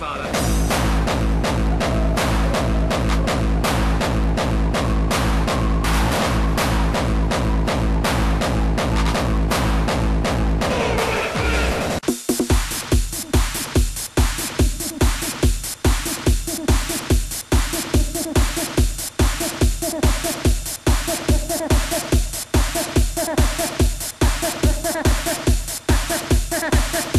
Ha ha ha!